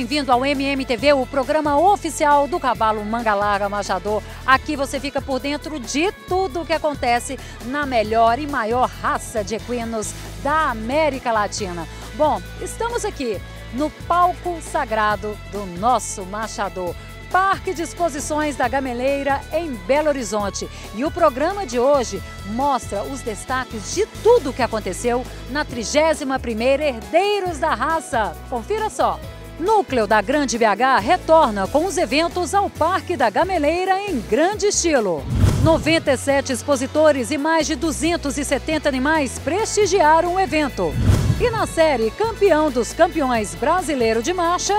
Bem-vindo ao MMTV, o programa oficial do cavalo Mangalaga Machador. Aqui você fica por dentro de tudo o que acontece na melhor e maior raça de equinos da América Latina. Bom, estamos aqui no palco sagrado do nosso machador. Parque de Exposições da Gameleira, em Belo Horizonte. E o programa de hoje mostra os destaques de tudo o que aconteceu na 31ª Herdeiros da Raça. Confira só. Núcleo da Grande BH retorna com os eventos ao Parque da Gameleira em grande estilo. 97 expositores e mais de 270 animais prestigiaram o evento. E na série Campeão dos Campeões Brasileiro de Marcha,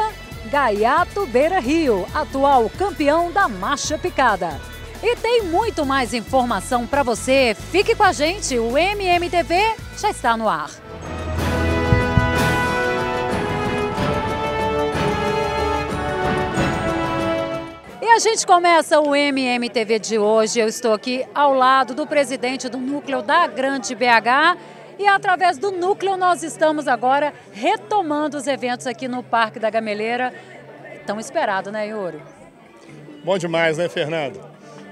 Gaiato Beira Rio, atual campeão da marcha picada. E tem muito mais informação para você. Fique com a gente, o MMTV já está no ar. Gente começa o MMTV de hoje. Eu estou aqui ao lado do presidente do núcleo da Grande BH, e através do núcleo nós estamos agora retomando os eventos aqui no Parque da Gameleira. Tão esperado, né, Yuri? Bom demais, né, Fernando?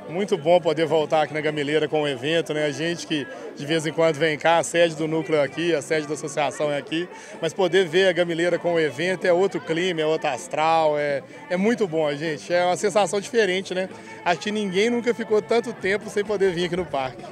Muito bom poder voltar aqui na Gameleira com o evento, né? A gente que de vez em quando vem cá, a sede do núcleo é aqui, a sede da associação é aqui, mas poder ver a Gameleira com o evento é outro clima, é outro astral, é, é muito bom, gente. É uma sensação diferente, né? Acho que ninguém nunca ficou tanto tempo sem poder vir aqui no parque.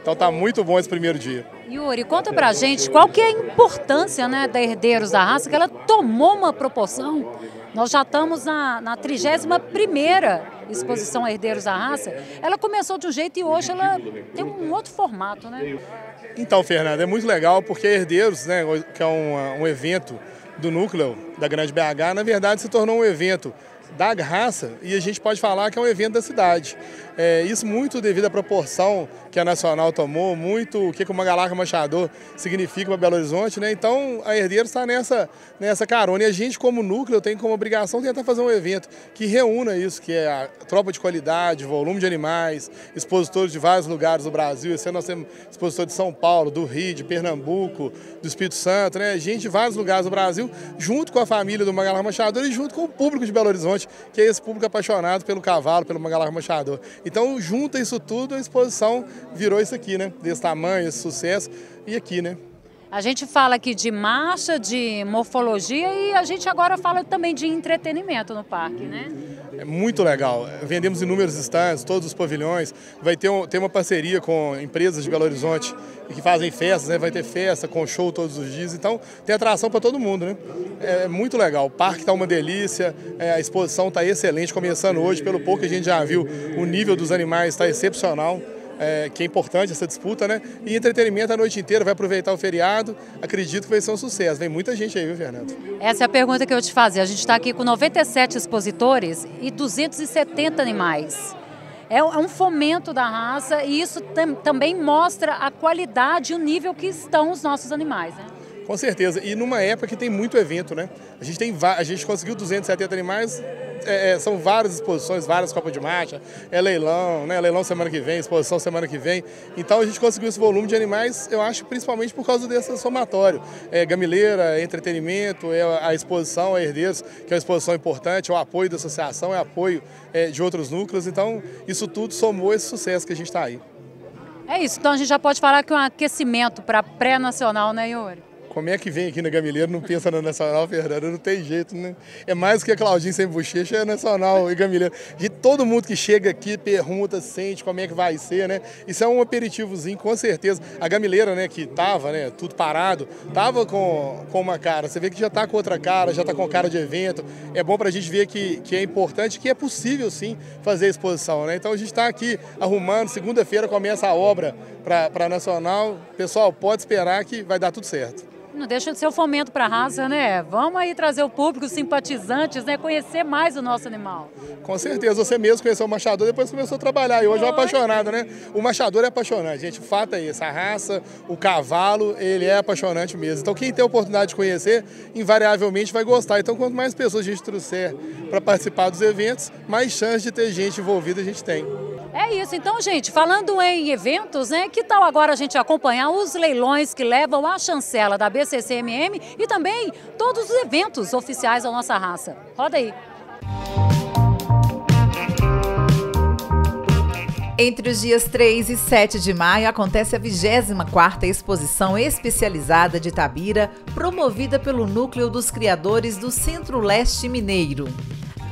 Então tá muito bom esse primeiro dia. Yuri, conta pra gente qual que é a importância né, da Herdeiros da Raça, que ela tomou uma proporção. Nós já estamos na, na 31ª exposição Herdeiros da Raça. Ela começou de um jeito e hoje ela tem um outro formato, né? Então, Fernando, é muito legal porque Herdeiros, né, que é um, um evento do núcleo da Grande BH, na verdade se tornou um evento da raça e a gente pode falar que é um evento da cidade. É, isso muito devido à proporção que a Nacional tomou, muito o que o Mangalarca Machador significa para Belo Horizonte, né? Então a Herdeiro está nessa, nessa carona e a gente como núcleo tem como obrigação tentar fazer um evento que reúna isso, que é a tropa de qualidade, volume de animais, expositores de vários lugares do Brasil, esse ano nós temos expositor de São Paulo, do Rio, de Pernambuco, do Espírito Santo, né? Gente de vários lugares do Brasil, junto com a família do Mangalarca Machador e junto com o público de Belo Horizonte, que é esse público apaixonado pelo cavalo, pelo Mangalarca Machador. Então, junta isso tudo, a exposição virou isso aqui, né? Desse tamanho, esse sucesso. E aqui, né? A gente fala aqui de marcha, de morfologia e a gente agora fala também de entretenimento no parque, né? É muito legal. Vendemos inúmeros stands, todos os pavilhões. Vai ter, um, ter uma parceria com empresas de Belo Horizonte que fazem festas, né? Vai ter festa com show todos os dias. Então tem atração para todo mundo, né? É muito legal. O parque está uma delícia, é, a exposição está excelente, começando hoje. Pelo pouco que a gente já viu, o nível dos animais está excepcional é, que é importante essa disputa, né? E entretenimento a noite inteira, vai aproveitar o feriado. Acredito que vai ser um sucesso. Vem muita gente aí, viu, Fernando? Essa é a pergunta que eu te fazia. A gente está aqui com 97 expositores e 270 animais. É um fomento da raça e isso tam também mostra a qualidade e o nível que estão os nossos animais, né? Com certeza. E numa época que tem muito evento, né? A gente, tem, a gente conseguiu 270 animais é, é, são várias exposições, várias Copas de Marcha, é leilão, né? Leilão semana que vem, exposição semana que vem. Então a gente conseguiu esse volume de animais, eu acho, principalmente por causa desse somatório. É, gamileira, é entretenimento, é a exposição a herdeiros, que é uma exposição importante, é o apoio da associação, é apoio é, de outros núcleos. Então, isso tudo somou esse sucesso que a gente está aí. É isso, então a gente já pode falar que é um aquecimento para pré-nacional, né, Yuri? Como é que vem aqui na Gamileira não pensa na Nacional, Fernando? Não tem jeito, né? É mais do que a Claudinho sem bochecha, é Nacional e Gamileira. E todo mundo que chega aqui pergunta, sente como é que vai ser, né? Isso é um aperitivozinho, com certeza. A Gamileira, né, que tava, né, tudo parado, tava com, com uma cara. Você vê que já tá com outra cara, já tá com cara de evento. É bom pra gente ver que, que é importante, que é possível, sim, fazer a exposição, né? Então a gente tá aqui arrumando, segunda-feira começa a obra para Nacional. Pessoal, pode esperar que vai dar tudo certo. Não deixa de ser o fomento para a raça, né? Vamos aí trazer o público, os simpatizantes, né? Conhecer mais o nosso animal. Com certeza, você mesmo conheceu o machador, depois começou a trabalhar. E hoje é um apaixonado, né? O machador é apaixonante, gente. O fato é esse, a raça, o cavalo, ele é apaixonante mesmo. Então quem tem a oportunidade de conhecer, invariavelmente vai gostar. Então quanto mais pessoas a gente trouxer para participar dos eventos, mais chance de ter gente envolvida a gente tem. É isso. Então, gente, falando em eventos, né? Que tal agora a gente acompanhar os leilões que levam a chancela da BCCMM e também todos os eventos oficiais da nossa raça? Roda aí. Entre os dias 3 e 7 de maio acontece a 24ª Exposição Especializada de Tabira, promovida pelo Núcleo dos Criadores do Centro-Leste Mineiro.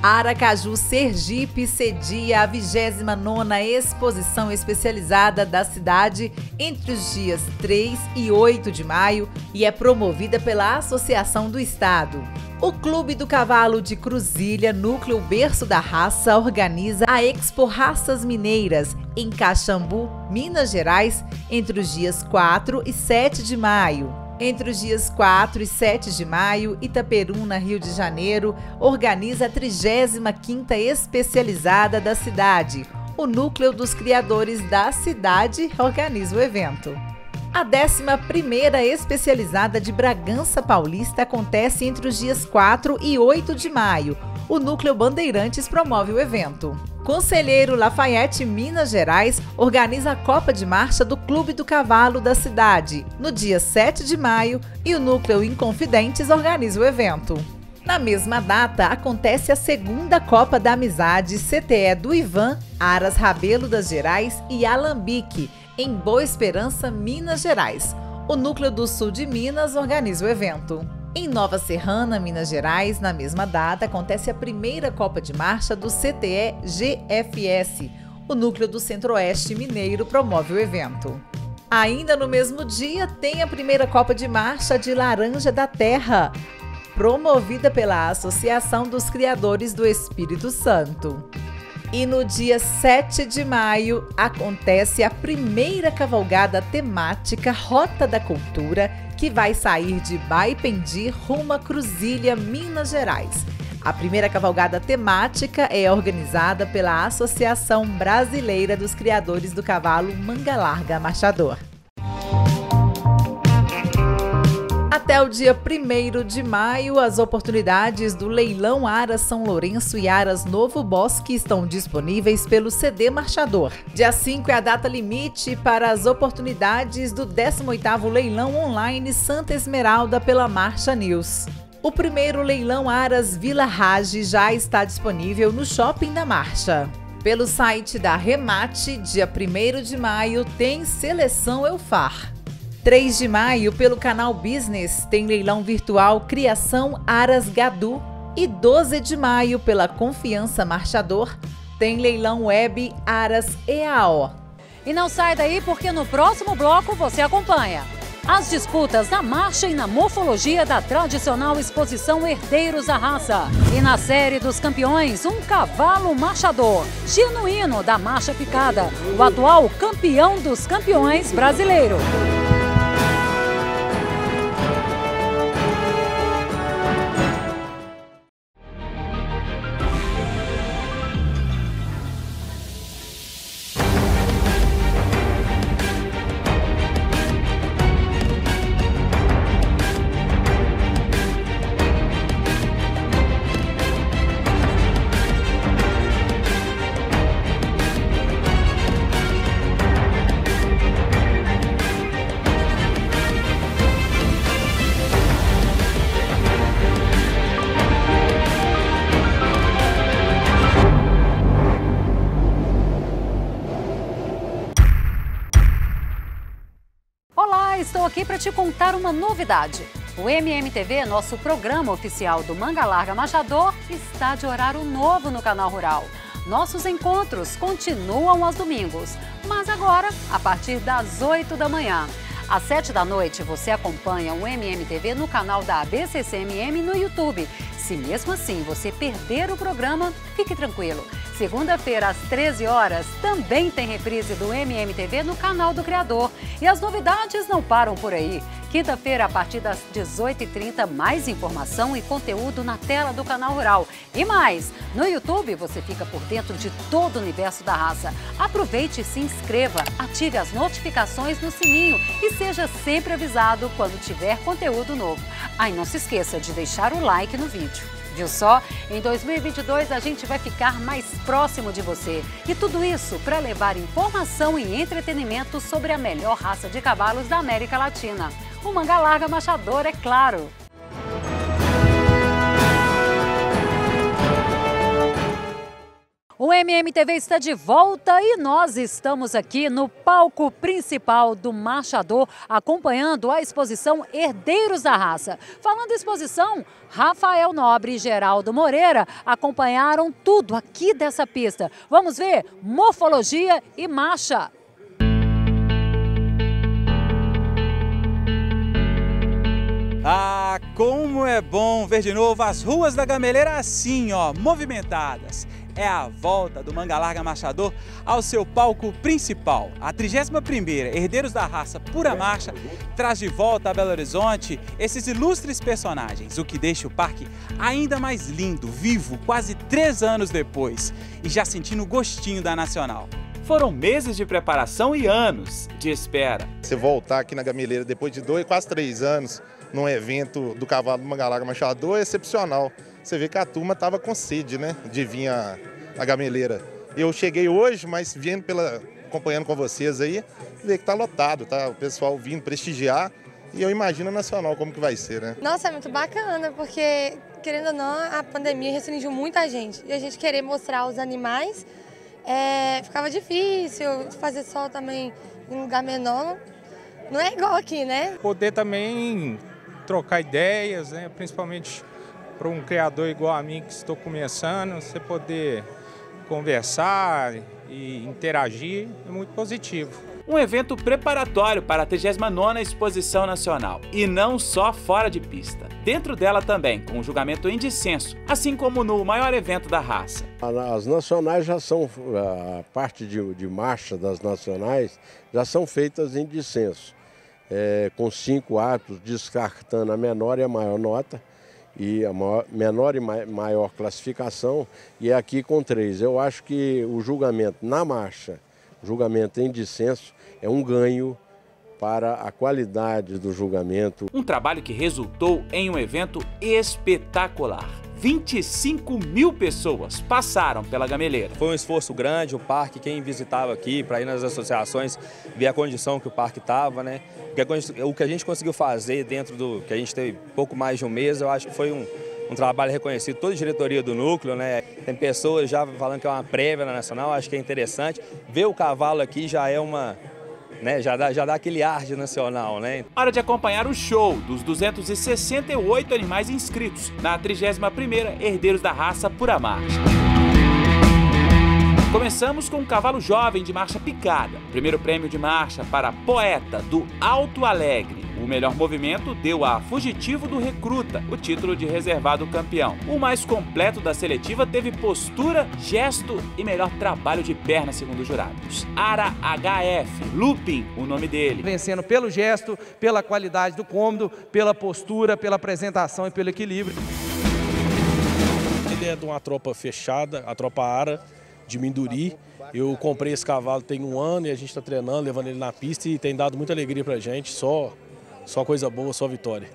Aracaju, Sergipe cedia a 29ª Exposição Especializada da cidade entre os dias 3 e 8 de maio e é promovida pela Associação do Estado. O Clube do Cavalo de Cruzilha, núcleo berço da raça, organiza a Expo Raças Mineiras em Caxambu, Minas Gerais, entre os dias 4 e 7 de maio. Entre os dias 4 e 7 de maio, Itaperuna, Rio de Janeiro, organiza a 35ª especializada da cidade. O núcleo dos criadores da cidade organiza o evento. A 11ª especializada de Bragança Paulista acontece entre os dias 4 e 8 de maio. O Núcleo Bandeirantes promove o evento. Conselheiro Lafayette, Minas Gerais, organiza a Copa de Marcha do Clube do Cavalo da cidade, no dia 7 de maio, e o Núcleo Inconfidentes organiza o evento. Na mesma data, acontece a segunda Copa da Amizade CTE do Ivan, Aras Rabelo das Gerais e Alambique, em Boa Esperança, Minas Gerais. O Núcleo do Sul de Minas organiza o evento. Em Nova Serrana, Minas Gerais, na mesma data, acontece a primeira Copa de Marcha do CTE GFS. O núcleo do Centro-Oeste Mineiro promove o evento. Ainda no mesmo dia, tem a primeira Copa de Marcha de Laranja da Terra, promovida pela Associação dos Criadores do Espírito Santo. E no dia 7 de maio acontece a primeira cavalgada temática Rota da Cultura, que vai sair de Baipendi rumo a Cruzilha, Minas Gerais. A primeira cavalgada temática é organizada pela Associação Brasileira dos Criadores do Cavalo Manga Larga Marchador. Até o dia 1 de maio, as oportunidades do leilão Aras São Lourenço e Aras Novo Bosque estão disponíveis pelo CD Marchador. Dia 5 é a data limite para as oportunidades do 18º leilão online Santa Esmeralda pela Marcha News. O primeiro leilão Aras Vila Rage já está disponível no Shopping da Marcha. Pelo site da Remate, dia 1 de maio, tem seleção Eufar. 3 de maio, pelo canal Business, tem leilão virtual Criação Aras Gadu. E 12 de maio, pela Confiança Marchador, tem leilão web Aras EAO. E não sai daí porque no próximo bloco você acompanha. As disputas na marcha e na morfologia da tradicional exposição Herdeiros da Raça. E na série dos campeões, um cavalo marchador, genuíno da marcha picada, o atual campeão dos campeões brasileiro. Uma novidade. O MMTV, nosso programa oficial do Manga Larga Machador, está de horário novo no canal Rural. Nossos encontros continuam aos domingos, mas agora a partir das 8 da manhã. Às 7 da noite você acompanha o MMTV no canal da ABCCMM no YouTube. Se mesmo assim você perder o programa, fique tranquilo. Segunda-feira, às 13 horas, também tem reprise do MMTV no canal do Criador. E as novidades não param por aí. Quinta-feira, a partir das 18h30, mais informação e conteúdo na tela do Canal Rural. E mais, no YouTube você fica por dentro de todo o universo da raça. Aproveite e se inscreva, ative as notificações no sininho e seja sempre avisado quando tiver conteúdo novo. Ah, e não se esqueça de deixar o like no vídeo. Viu só? Em 2022 a gente vai ficar mais próximo de você. E tudo isso para levar informação e entretenimento sobre a melhor raça de cavalos da América Latina. O Manga Larga Machador, é claro. O MMTV está de volta e nós estamos aqui no palco principal do Marchador, acompanhando a exposição Herdeiros da Raça. Falando exposição, Rafael Nobre e Geraldo Moreira acompanharam tudo aqui dessa pista. Vamos ver morfologia e marcha. Ah, como é bom ver de novo as ruas da Gameleira assim, ó, movimentadas é a volta do Manga Larga Marchador ao seu palco principal. A 31ª Herdeiros da Raça Pura Marcha traz de volta a Belo Horizonte esses ilustres personagens, o que deixa o parque ainda mais lindo, vivo, quase três anos depois e já sentindo o gostinho da Nacional. Foram meses de preparação e anos de espera. Você voltar aqui na Gameleira depois de dois, quase três anos, num evento do cavalo do Mangalaga Machador é excepcional. Você vê que a turma estava com sede, né, de vir a, a gameleira. Eu cheguei hoje, mas vindo pela, acompanhando com vocês aí, vê que está lotado, tá? O pessoal vindo prestigiar e eu imagino a Nacional como que vai ser, né? Nossa, é muito bacana, porque, querendo ou não, a pandemia restringiu muita gente. E a gente querer mostrar os animais, é, ficava difícil, fazer sol também em lugar menor. Não é igual aqui, né? Poder também trocar ideias, né? principalmente para um criador igual a mim que estou começando, você poder conversar e interagir é muito positivo. Um evento preparatório para a 39ª Exposição Nacional, e não só fora de pista. Dentro dela também, com o julgamento em dissenso, assim como no maior evento da raça. As nacionais já são, a parte de, de marcha das nacionais já são feitas em dissenso é, com cinco atos, descartando a menor e a maior nota, e a maior, menor e maior classificação, e aqui com três. Eu acho que o julgamento na marcha, julgamento em dissenso, é um ganho para a qualidade do julgamento. Um trabalho que resultou em um evento espetacular. 25 mil pessoas passaram pela gameleira. Foi um esforço grande, o parque, quem visitava aqui para ir nas associações, ver a condição que o parque estava, né? O que a gente conseguiu fazer dentro do que a gente teve pouco mais de um mês, eu acho que foi um, um trabalho reconhecido, toda a diretoria do núcleo, né? Tem pessoas já falando que é uma prévia na Nacional, acho que é interessante. Ver o cavalo aqui já é uma, né? Já dá, já dá aquele ar de nacional, né? Hora de acompanhar o show dos 268 animais inscritos na 31ª Herdeiros da Raça Pura Marcha. Começamos com um cavalo jovem de marcha picada. Primeiro prêmio de marcha para Poeta, do Alto Alegre. O melhor movimento deu a Fugitivo do Recruta, o título de reservado campeão. O mais completo da seletiva teve postura, gesto e melhor trabalho de perna, segundo os jurados. Ara HF, Lupin, o nome dele. Vencendo pelo gesto, pela qualidade do cômodo, pela postura, pela apresentação e pelo equilíbrio. Ele é de uma tropa fechada, a tropa Ara de Minduri. Eu comprei esse cavalo tem um ano e a gente está treinando, levando ele na pista e tem dado muita alegria para a gente. Só, só coisa boa, só vitória.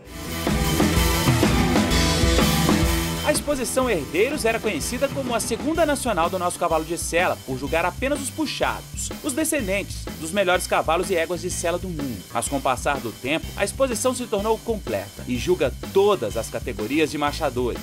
A exposição Herdeiros era conhecida como a segunda nacional do nosso cavalo de sela, por julgar apenas os puxados, os descendentes dos melhores cavalos e éguas de sela do mundo. Mas com o passar do tempo, a exposição se tornou completa e julga todas as categorias de marchadores.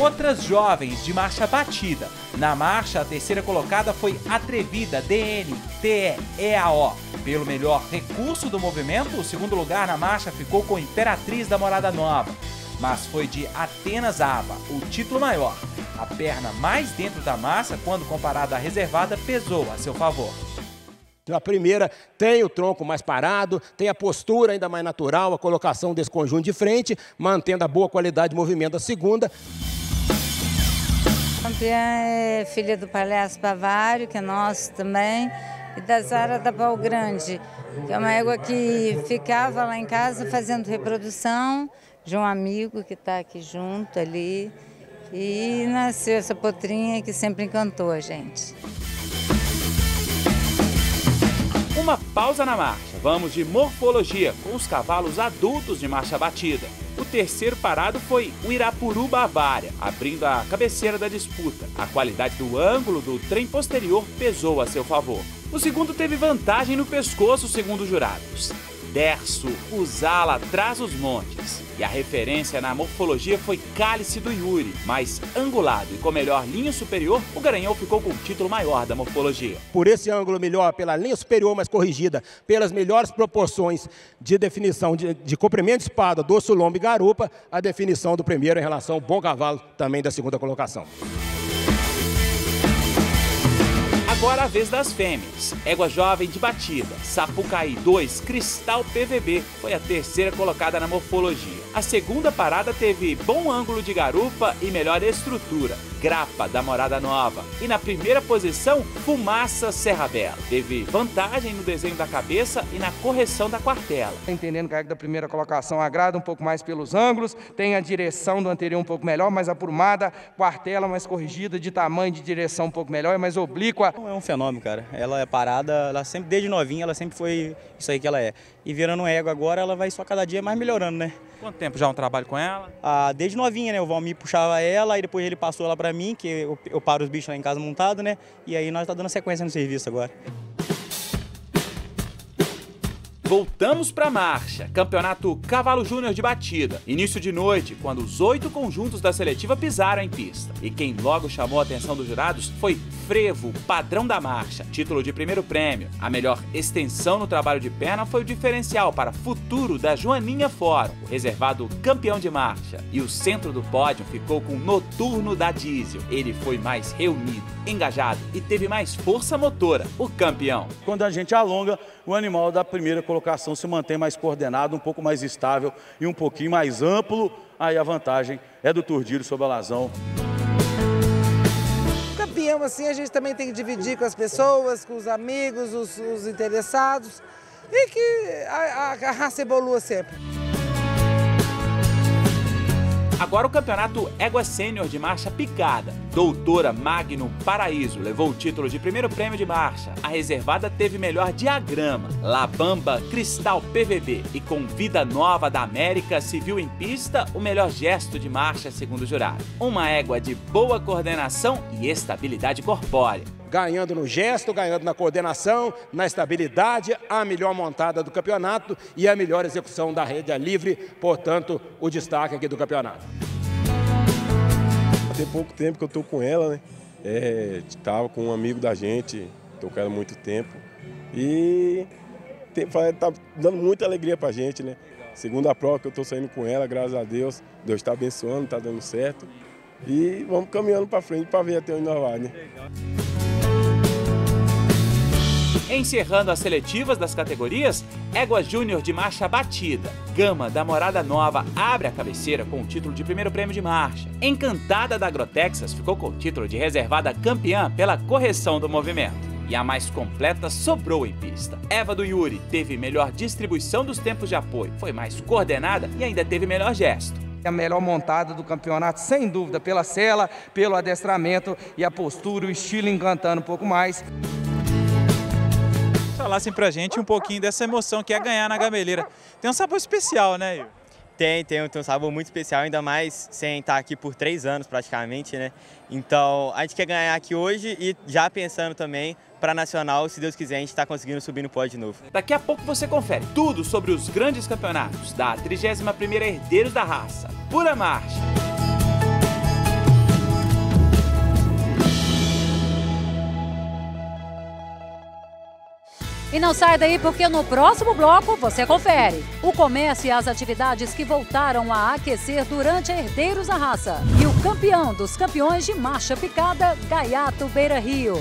Outras jovens de marcha batida. Na marcha, a terceira colocada foi Atrevida DN TEAO. Pelo melhor recurso do movimento, o segundo lugar na marcha ficou com Imperatriz da Morada Nova. Mas foi de Atenas Aba, o título maior. A perna mais dentro da massa, quando comparada à reservada, pesou a seu favor. A primeira tem o tronco mais parado, tem a postura ainda mais natural, a colocação desse conjunto de frente, mantendo a boa qualidade de movimento da segunda campeã é filha do Palhaço Bavário, que é nosso também, e da Zara da Pau Grande, que é uma égua que ficava lá em casa fazendo reprodução de um amigo que está aqui junto ali. E nasceu essa potrinha que sempre encantou a gente. Uma pausa na marcha. Vamos de morfologia com os cavalos adultos de marcha batida. O terceiro parado foi o Irapuru Bavária, abrindo a cabeceira da disputa. A qualidade do ângulo do trem posterior pesou a seu favor. O segundo teve vantagem no pescoço, segundo os jurados. Derso, usá-la traz os montes. E a referência na morfologia foi Cálice do Yuri, mais angulado e com melhor linha superior, o Garanhão ficou com o título maior da morfologia. Por esse ângulo melhor, pela linha superior mais corrigida, pelas melhores proporções de definição de, de comprimento de espada, dorso, lombo e garupa, a definição do primeiro em relação ao bom cavalo também da segunda colocação. Agora a vez das fêmeas. Égua jovem de batida, Sapucaí 2, Cristal PVB, foi a terceira colocada na morfologia. A segunda parada teve bom ângulo de garupa e melhor estrutura, Grapa da Morada Nova. E na primeira posição, Fumaça Serra Bela. Teve vantagem no desenho da cabeça e na correção da quartela. Entendendo que a da primeira colocação agrada um pouco mais pelos ângulos, tem a direção do anterior um pouco melhor, mais aprumada, quartela mais corrigida, de tamanho de direção um pouco melhor, mais oblíqua. É um fenômeno, cara. Ela é parada, ela sempre, desde novinha, ela sempre foi isso aí que ela é. E virando égua agora, ela vai só cada dia mais melhorando, né? Quanto tempo já um trabalho com ela? Ah, desde novinha, né? O Valmir puxava ela, e depois ele passou ela pra mim, que eu, eu paro os bichos lá em casa montado, né? E aí nós tá dando sequência no serviço agora. Voltamos para a marcha. Campeonato Cavalo Júnior de Batida. Início de noite, quando os oito conjuntos da seletiva pisaram em pista. E quem logo chamou a atenção dos jurados foi Frevo, padrão da marcha, título de primeiro prêmio. A melhor extensão no trabalho de perna foi o diferencial para futuro da Joaninha Fórum, o reservado campeão de marcha. E o centro do pódio ficou com o Noturno da Diesel. Ele foi mais reunido, engajado e teve mais força motora, o campeão. Quando a gente alonga, o animal da primeira colocação se mantém mais coordenado, um pouco mais estável e um pouquinho mais amplo. Aí a vantagem é do Turdilho sobre a Lazão campeão assim a gente também tem que dividir com as pessoas, com os amigos, os, os interessados e que a, a, a raça evolua sempre. Agora o campeonato Égua Sênior de marcha picada. Doutora Magno Paraíso levou o título de primeiro prêmio de marcha. A reservada teve melhor diagrama. Labamba Cristal PVB e com Vida Nova da América se viu em pista o melhor gesto de marcha segundo o jurado. Uma égua de boa coordenação e estabilidade corpórea ganhando no gesto, ganhando na coordenação, na estabilidade, a melhor montada do campeonato e a melhor execução da rede livre, portanto, o destaque aqui do campeonato. Tem pouco tempo que eu estou com ela, né? Estava é, com um amigo da gente, estou com ela há muito tempo. E está dando muita alegria para a gente, né? Segunda prova que eu estou saindo com ela, graças a Deus. Deus está abençoando, está dando certo. E vamos caminhando para frente para ver até onde nós vamos, né? Encerrando as seletivas das categorias, Égua Júnior de marcha batida. Gama da Morada Nova abre a cabeceira com o título de primeiro prêmio de marcha. Encantada da Agrotexas ficou com o título de reservada campeã pela correção do movimento. E a mais completa sobrou em pista. Eva do Yuri teve melhor distribuição dos tempos de apoio, foi mais coordenada e ainda teve melhor gesto a melhor montada do campeonato, sem dúvida, pela cela, pelo adestramento e a postura, o estilo encantando um pouco mais falassem pra gente um pouquinho dessa emoção que é ganhar na gameleira. Tem um sabor especial, né, Ivo? Tem, tem, tem um sabor muito especial, ainda mais sem estar aqui por três anos praticamente, né? Então, a gente quer ganhar aqui hoje e já pensando também para Nacional, se Deus quiser, a gente está conseguindo subir no pódio de novo. Daqui a pouco você confere tudo sobre os grandes campeonatos da 31ª Herdeiros da Raça. Pura Marcha! E não sai daí porque no próximo bloco você confere o comércio e as atividades que voltaram a aquecer durante Herdeiros da Raça. E o campeão dos campeões de marcha picada, Gaiato Beira Rio.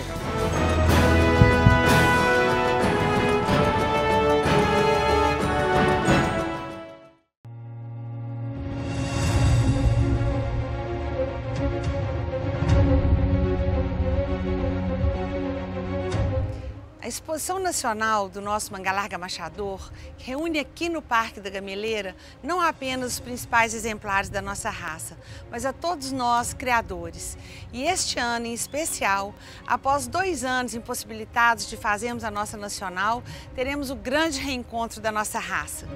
Exposição nacional do nosso Mangalarga Machador reúne aqui no Parque da Gameleira não apenas os principais exemplares da nossa raça, mas a todos nós criadores. E este ano em especial, após dois anos impossibilitados de fazermos a nossa nacional, teremos o grande reencontro da nossa raça.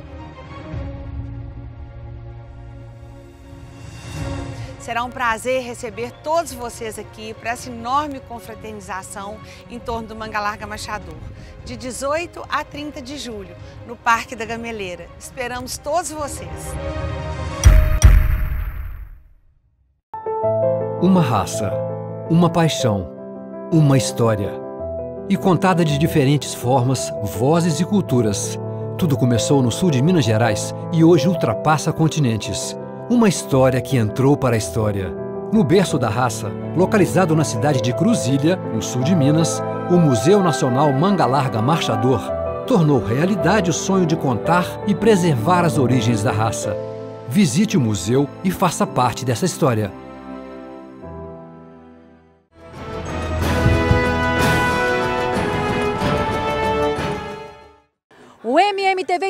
Será um prazer receber todos vocês aqui para essa enorme confraternização em torno do Manga Larga Machador, de 18 a 30 de julho, no Parque da Gameleira. Esperamos todos vocês. Uma raça, uma paixão, uma história. E contada de diferentes formas, vozes e culturas. Tudo começou no sul de Minas Gerais e hoje ultrapassa continentes. Uma história que entrou para a história. No berço da raça, localizado na cidade de Cruzilha, no sul de Minas, o Museu Nacional Manga Larga Marchador tornou realidade o sonho de contar e preservar as origens da raça. Visite o museu e faça parte dessa história.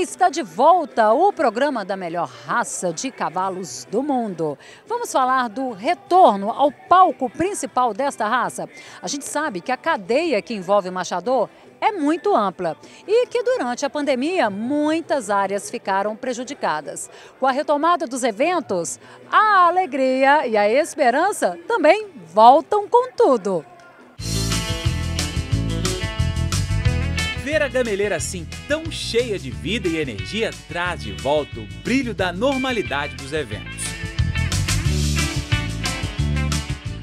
Está de volta, o programa da melhor raça de cavalos do mundo. Vamos falar do retorno ao palco principal desta raça. A gente sabe que a cadeia que envolve o machador é muito ampla e que durante a pandemia muitas áreas ficaram prejudicadas. Com a retomada dos eventos, a alegria e a esperança também voltam com tudo. Ver a gameleira assim tão cheia de vida e energia traz de volta o brilho da normalidade dos eventos.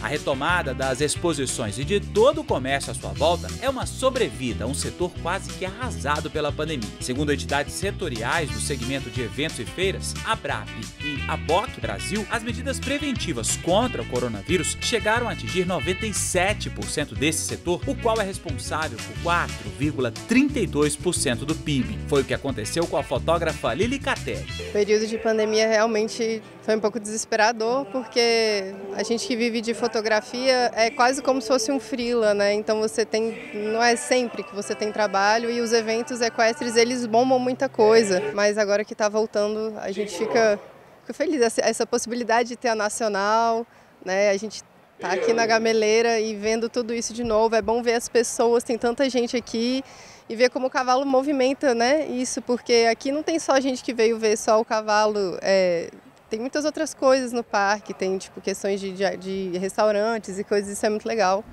A retomada das exposições e de todo o comércio à sua volta é uma sobrevida a um setor quase que arrasado pela pandemia. Segundo entidades setoriais do segmento de eventos e feiras, a BRAP e a BOC Brasil, as medidas preventivas contra o coronavírus chegaram a atingir 97% desse setor, o qual é responsável por 4,32% do PIB. Foi o que aconteceu com a fotógrafa Lili Catelli. O período de pandemia realmente foi um pouco desesperador, porque a gente que vive de fotografia fotografia é quase como se fosse um freela, né? Então você tem, não é sempre que você tem trabalho e os eventos equestres eles bombam muita coisa. Mas agora que está voltando, a gente fica, fica feliz essa, essa possibilidade de ter a nacional, né? A gente tá aqui na gameleira e vendo tudo isso de novo. É bom ver as pessoas, tem tanta gente aqui e ver como o cavalo movimenta, né? Isso porque aqui não tem só gente que veio ver só o cavalo. É, tem muitas outras coisas no parque, tem tipo questões de, de, de restaurantes e coisas, isso é muito legal.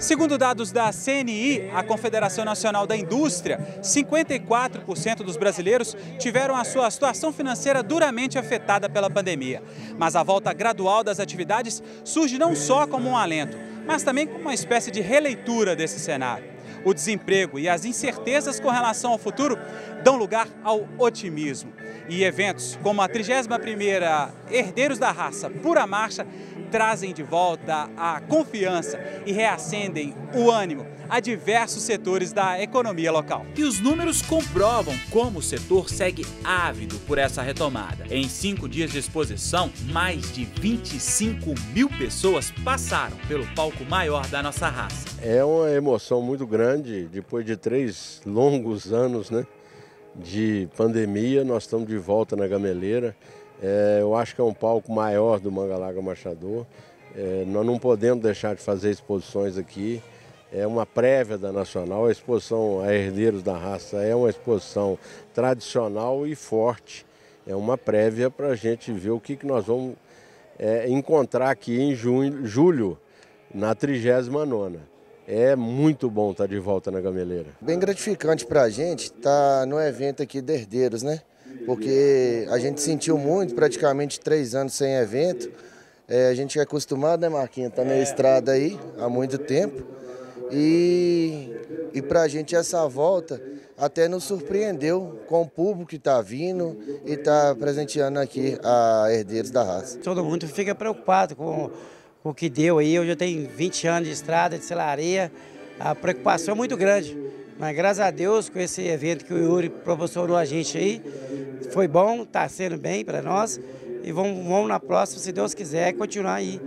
Segundo dados da CNI, a Confederação Nacional da Indústria, 54% dos brasileiros tiveram a sua situação financeira duramente afetada pela pandemia. Mas a volta gradual das atividades surge não só como um alento, mas também como uma espécie de releitura desse cenário. O desemprego e as incertezas com relação ao futuro dão lugar ao otimismo. E eventos como a 31ª Herdeiros da Raça Pura Marcha trazem de volta a confiança e reacendem o ânimo a diversos setores da economia local. E os números comprovam como o setor segue ávido por essa retomada. Em cinco dias de exposição, mais de 25 mil pessoas passaram pelo palco maior da nossa raça. É uma emoção muito grande, depois de três longos anos né, de pandemia, nós estamos de volta na gameleira. É, eu acho que é um palco maior do Mangalaga Machador. É, nós não podemos deixar de fazer exposições aqui é uma prévia da Nacional. A exposição a Herdeiros da Raça é uma exposição tradicional e forte. É uma prévia para a gente ver o que, que nós vamos é, encontrar aqui em junho, julho, na 39 É muito bom estar tá de volta na Gameleira. Bem gratificante para a gente estar tá no evento aqui de Herdeiros, né? Porque a gente sentiu muito, praticamente três anos sem evento. É, a gente é acostumado, né, Marquinhos? Tá na estrada aí há muito tempo. E, e para a gente essa volta até nos surpreendeu com o público que está vindo e está presenteando aqui a Herdeiros da Raça. Todo mundo fica preocupado com, com o que deu aí. Eu já tenho 20 anos de estrada, de selaria. A preocupação é muito grande. Mas graças a Deus, com esse evento que o Yuri proporcionou a gente aí, foi bom, está sendo bem para nós. E vamos, vamos na próxima, se Deus quiser, continuar aí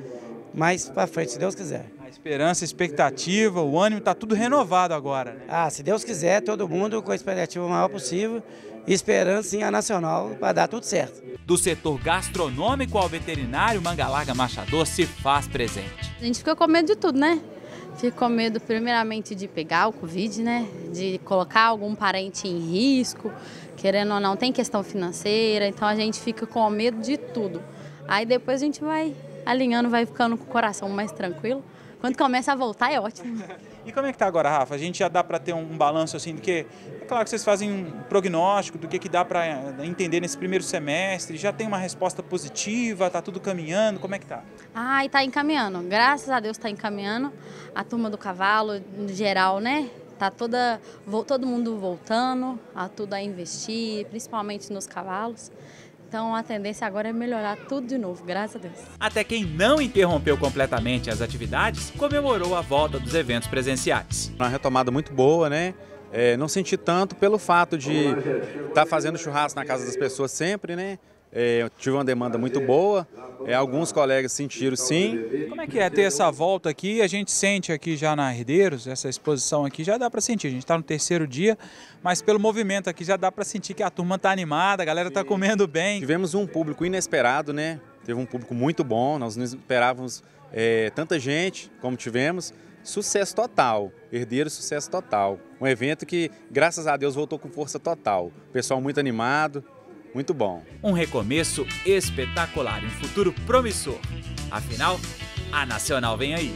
mais para frente, se Deus quiser esperança, expectativa, o ânimo, está tudo renovado agora. Né? Ah, se Deus quiser, todo mundo com a expectativa maior possível esperando sim a nacional para dar tudo certo. Do setor gastronômico ao veterinário, Manga Larga Machador se faz presente. A gente fica com medo de tudo, né? Fica com medo primeiramente de pegar o Covid, né? De colocar algum parente em risco, querendo ou não, tem questão financeira, então a gente fica com medo de tudo. Aí depois a gente vai alinhando, vai ficando com o coração mais tranquilo. Quando começa a voltar é ótimo. E como é que tá agora, Rafa? A gente já dá para ter um balanço assim do que é claro que vocês fazem um prognóstico do que que dá para entender nesse primeiro semestre. Já tem uma resposta positiva? Tá tudo caminhando? Como é que tá? Ah, e tá encaminhando. Graças a Deus tá encaminhando. A turma do cavalo, no geral, né? Tá toda, todo mundo voltando a tudo a investir, principalmente nos cavalos. Então a tendência agora é melhorar tudo de novo, graças a Deus. Até quem não interrompeu completamente as atividades comemorou a volta dos eventos presenciais. Uma retomada muito boa, né? É, não senti tanto pelo fato de estar tá fazendo churrasco na casa das pessoas sempre, né? É, tive uma demanda muito boa, é, alguns colegas sentiram sim. Como é que é ter essa volta aqui? A gente sente aqui já na Herdeiros, essa exposição aqui já dá para sentir. A gente está no terceiro dia, mas pelo movimento aqui já dá para sentir que a turma está animada, a galera está comendo bem. Tivemos um público inesperado, né? Teve um público muito bom, nós não esperávamos é, tanta gente como tivemos. Sucesso total, Herdeiros sucesso total. Um evento que, graças a Deus, voltou com força total. Pessoal muito animado, muito bom. Um recomeço espetacular e um futuro promissor. Afinal, a Nacional vem aí.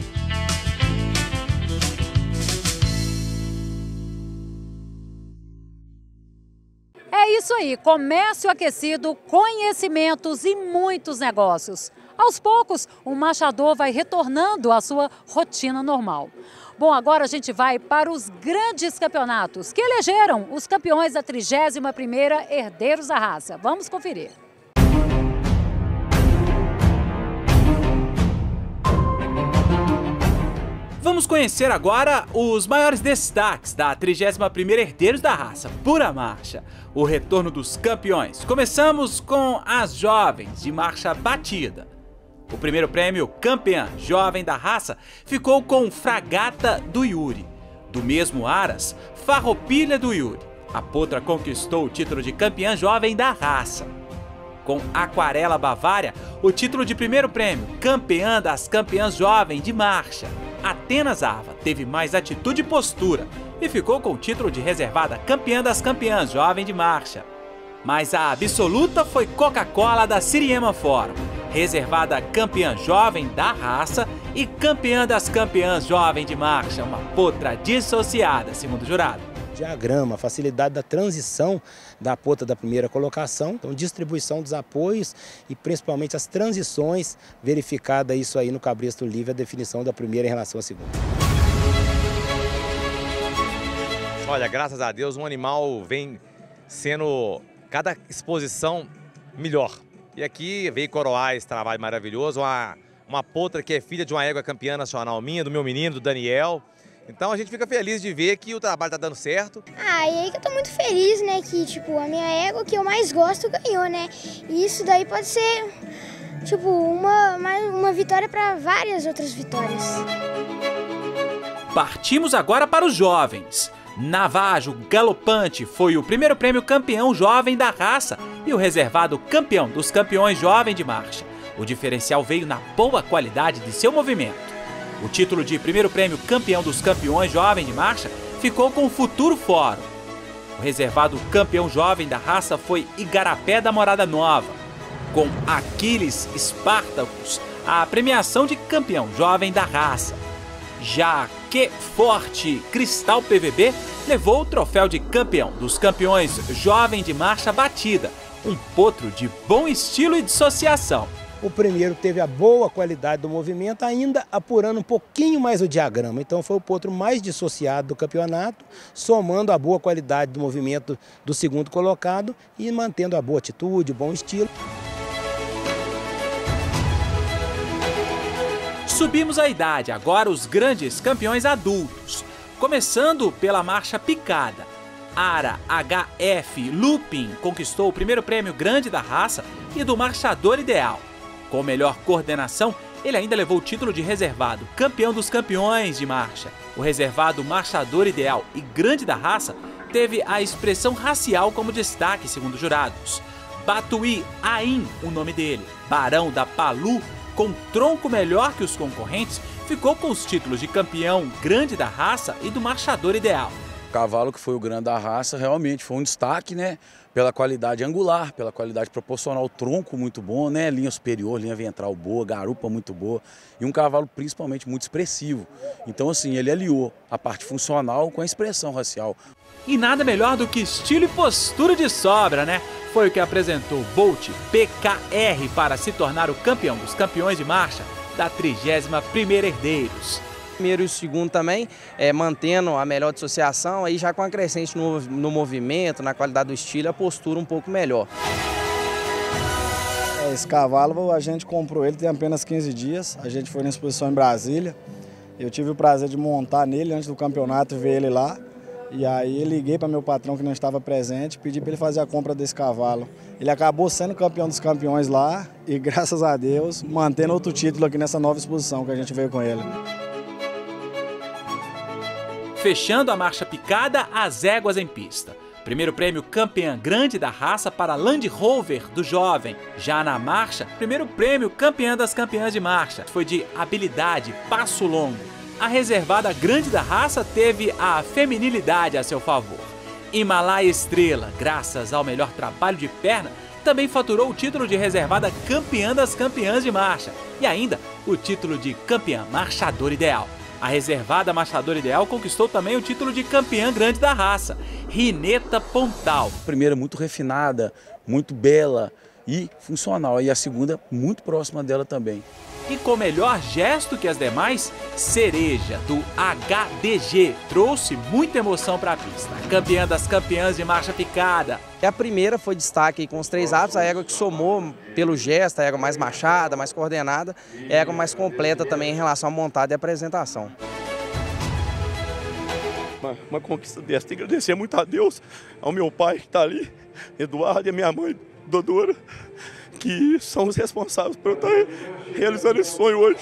É isso aí, comércio aquecido, conhecimentos e muitos negócios. Aos poucos, o machador vai retornando à sua rotina normal. Bom, agora a gente vai para os grandes campeonatos que elegeram os campeões da 31ª Herdeiros da Raça. Vamos conferir. Vamos conhecer agora os maiores destaques da 31ª Herdeiros da Raça, pura marcha. O retorno dos campeões. Começamos com as jovens de marcha batida. O primeiro prêmio, campeã jovem da raça, ficou com Fragata do Yuri. Do mesmo Aras, Farroupilha do Yuri. A potra conquistou o título de campeã jovem da raça. Com Aquarela Bavária, o título de primeiro prêmio, campeã das campeãs jovem de marcha. Atenas Arva teve mais atitude e postura e ficou com o título de reservada campeã das campeãs jovem de marcha. Mas a absoluta foi Coca-Cola da Siriema Fórum reservada campeã jovem da raça e campeã das campeãs jovem de marcha, uma potra dissociada, segundo o jurado. Diagrama, facilidade da transição da pota da primeira colocação, então distribuição dos apoios e principalmente as transições, verificada isso aí no cabresto livre, a definição da primeira em relação à segunda. Olha, graças a Deus, um animal vem sendo cada exposição melhor. E aqui veio coroar esse trabalho maravilhoso, uma, uma potra que é filha de uma égua campeã nacional minha, do meu menino, do Daniel. Então a gente fica feliz de ver que o trabalho tá dando certo. Ah, e aí que eu tô muito feliz, né, que tipo, a minha égua que eu mais gosto ganhou, né? E isso daí pode ser tipo uma uma vitória para várias outras vitórias. Partimos agora para os jovens. Navajo Galopante foi o primeiro prêmio campeão jovem da raça e o reservado campeão dos campeões jovem de marcha. O diferencial veio na boa qualidade de seu movimento. O título de primeiro prêmio campeão dos campeões jovem de marcha ficou com o Futuro Fórum. O reservado campeão jovem da raça foi Igarapé da Morada Nova. Com Aquiles Spartacus, a premiação de campeão jovem da raça. Já que Forte Cristal PVB levou o troféu de campeão dos campeões jovem de marcha batida, um potro de bom estilo e dissociação. O primeiro teve a boa qualidade do movimento, ainda apurando um pouquinho mais o diagrama. Então foi o potro mais dissociado do campeonato, somando a boa qualidade do movimento do segundo colocado e mantendo a boa atitude, o bom estilo. Subimos a idade, agora os grandes campeões adultos. Começando pela marcha picada. Ara HF Lupin conquistou o primeiro prêmio grande da raça e do marchador ideal. Com melhor coordenação, ele ainda levou o título de reservado, campeão dos campeões de marcha. O reservado marchador ideal e grande da raça teve a expressão racial como destaque, segundo jurados. Batuí Ain, o nome dele, Barão da Palu com tronco melhor que os concorrentes, ficou com os títulos de campeão grande da raça e do marchador ideal. O cavalo que foi o grande da raça realmente foi um destaque, né? Pela qualidade angular, pela qualidade proporcional, tronco muito bom, né? Linha superior, linha ventral boa, garupa muito boa e um cavalo principalmente muito expressivo. Então assim, ele aliou a parte funcional com a expressão racial. E nada melhor do que estilo e postura de sobra, né? Foi o que apresentou Bolt PKR para se tornar o campeão dos campeões de marcha da 31ª Herdeiros primeiro e o segundo também, é, mantendo a melhor dissociação, aí já com a crescente no, no movimento, na qualidade do estilo, a postura um pouco melhor. É, esse cavalo a gente comprou ele tem apenas 15 dias, a gente foi na exposição em Brasília, eu tive o prazer de montar nele antes do campeonato, ver ele lá, e aí liguei para meu patrão que não estava presente, pedi para ele fazer a compra desse cavalo. Ele acabou sendo campeão dos campeões lá e graças a Deus mantendo outro título aqui nessa nova exposição que a gente veio com ele. Fechando a marcha picada, as éguas em pista. Primeiro prêmio campeã grande da raça para Land Rover do jovem. Já na marcha, primeiro prêmio campeã das campeãs de marcha foi de habilidade passo longo. A reservada grande da raça teve a feminilidade a seu favor. Himalaia Estrela, graças ao melhor trabalho de perna, também faturou o título de reservada campeã das campeãs de marcha e ainda o título de campeã marchador ideal. A reservada Machador Ideal conquistou também o título de campeã grande da raça, Rineta Pontal. A primeira muito refinada, muito bela e funcional, e a segunda muito próxima dela também. E com melhor gesto que as demais, Cereja, do HDG, trouxe muita emoção para a pista. Campeã das campeãs de marcha picada. A primeira foi destaque com os três atos, a égua que somou pelo gesto, a égua mais machada, mais coordenada, a égua mais completa também em relação à montada e apresentação. Uma, uma conquista dessa, tem que agradecer muito a Deus, ao meu pai que está ali, Eduardo, e a minha mãe, Dodora que são os responsáveis por eu estar realizando esse sonho hoje.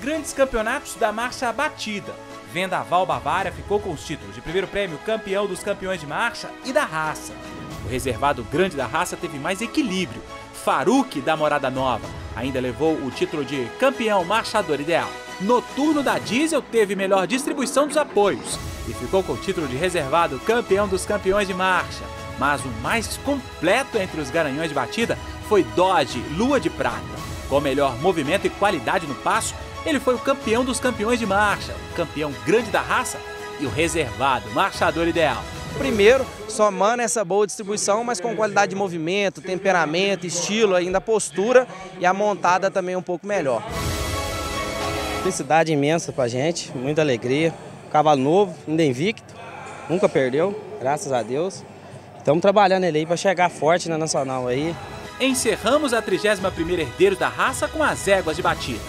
Grandes campeonatos da marcha batida. Vendaval Bavária ficou com os títulos de primeiro prêmio campeão dos campeões de marcha e da raça. O reservado grande da raça teve mais equilíbrio. Faruque da Morada Nova ainda levou o título de campeão marchador ideal. Noturno da Diesel teve melhor distribuição dos apoios e ficou com o título de reservado campeão dos campeões de marcha mas o mais completo entre os garanhões de batida foi Dodge Lua de Prata. Com melhor movimento e qualidade no passo, ele foi o campeão dos campeões de marcha, o campeão grande da raça e o reservado, marchador ideal. Primeiro, somando essa boa distribuição, mas com qualidade de movimento, temperamento, estilo, ainda postura e a montada também um pouco melhor. Felicidade imensa pra gente, muita alegria. Cavalo novo, ainda invicto, nunca perdeu, graças a Deus. Estamos trabalhando ele aí para chegar forte na Nacional aí. Encerramos a 31ª Herdeiro da Raça com as éguas de batida.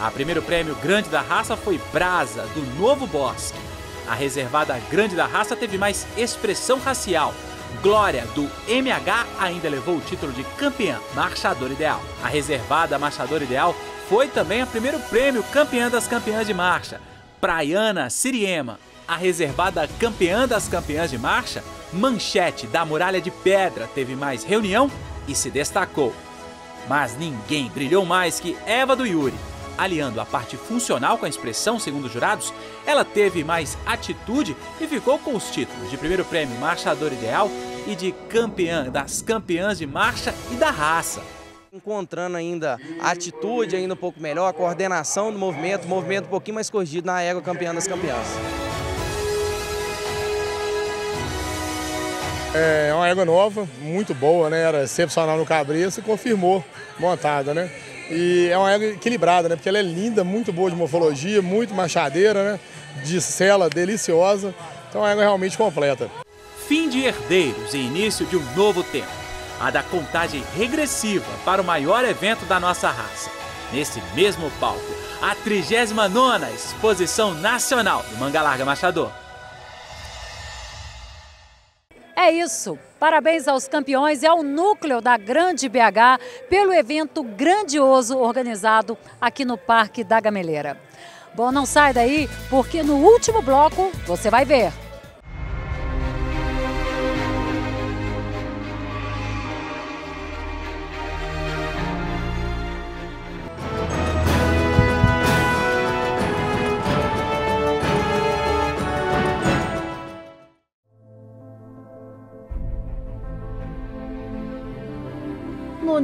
A primeiro prêmio grande da raça foi Brasa, do Novo Bosque. A reservada grande da raça teve mais expressão racial. Glória, do MH, ainda levou o título de campeã, marchador ideal. A reservada marchador ideal foi também a primeiro prêmio campeã das campeãs de marcha. Praiana Siriema, a reservada campeã das campeãs de marcha, Manchete da Muralha de Pedra teve mais reunião e se destacou. Mas ninguém brilhou mais que Eva do Yuri. Aliando a parte funcional com a expressão, segundo os jurados, ela teve mais atitude e ficou com os títulos de primeiro prêmio Marchador Ideal e de campeã das campeãs de marcha e da raça encontrando ainda atitude ainda um pouco melhor, a coordenação do movimento, movimento um pouquinho mais corrigido na égua campeã das campeãs. É uma égua nova, muito boa, né? Era excepcional no cabreço e confirmou montada, né? E é uma égua equilibrada, né? Porque ela é linda, muito boa de morfologia, muito machadeira, né? De cela deliciosa. Então é uma égua realmente completa. Fim de herdeiros e início de um novo tempo. A da contagem regressiva para o maior evento da nossa raça. Nesse mesmo palco, a 39ª Exposição Nacional do Manga Larga Machador. É isso. Parabéns aos campeões e ao núcleo da Grande BH pelo evento grandioso organizado aqui no Parque da Gameleira. Bom, não sai daí, porque no último bloco você vai ver.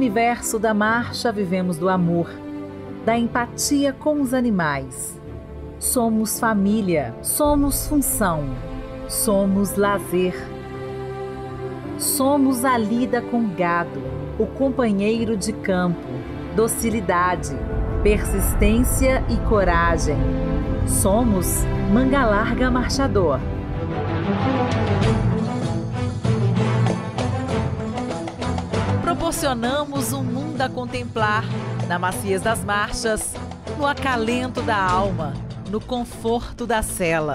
Universo da marcha vivemos do amor, da empatia com os animais. Somos família, somos função, somos lazer. Somos a lida com gado, o companheiro de campo, docilidade, persistência e coragem. Somos Manga Larga Marchador. Proporcionamos um mundo a contemplar na maciez das marchas, no acalento da alma, no conforto da cela.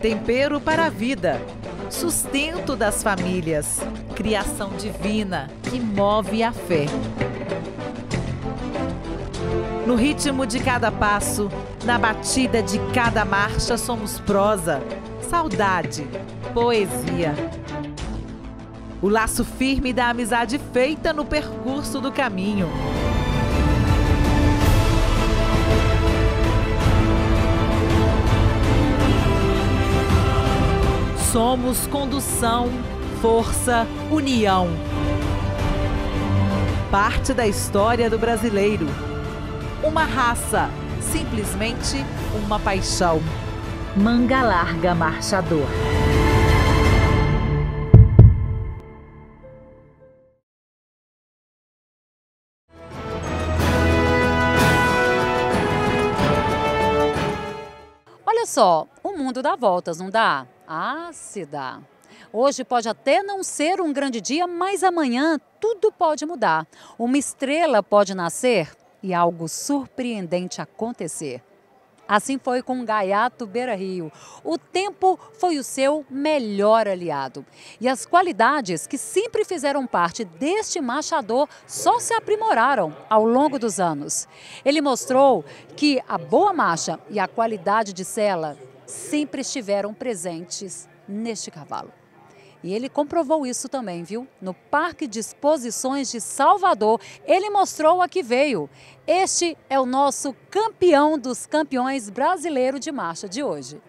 Tempero para a vida, sustento das famílias, criação divina que move a fé. No ritmo de cada passo, na batida de cada marcha, somos prosa, saudade, poesia. O laço firme da amizade feita no percurso do caminho. Somos condução, força, união. Parte da história do brasileiro. Uma raça, simplesmente uma paixão. Manga Larga Marchador. Só, o mundo dá voltas, não dá? Ah, se dá. Hoje pode até não ser um grande dia, mas amanhã tudo pode mudar. Uma estrela pode nascer e algo surpreendente acontecer. Assim foi com Gaiato Beira Rio. O tempo foi o seu melhor aliado. E as qualidades que sempre fizeram parte deste machador só se aprimoraram ao longo dos anos. Ele mostrou que a boa marcha e a qualidade de sela sempre estiveram presentes neste cavalo. E ele comprovou isso também, viu? No Parque de Exposições de Salvador, ele mostrou a que veio. Este é o nosso campeão dos campeões brasileiro de marcha de hoje.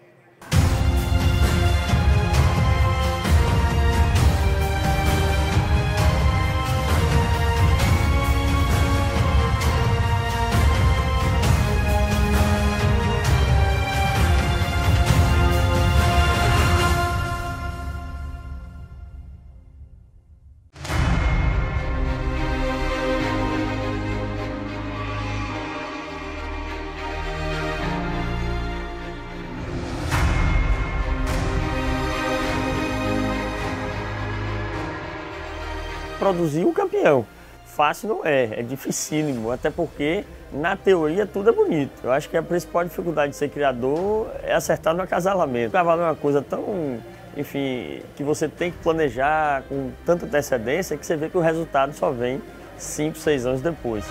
Produzir um campeão. Fácil não é, é dificílimo, até porque na teoria tudo é bonito. Eu acho que a principal dificuldade de ser criador é acertar no acasalamento. O cavalo é uma coisa tão, enfim, que você tem que planejar com tanta antecedência que você vê que o resultado só vem 5, 6 anos depois.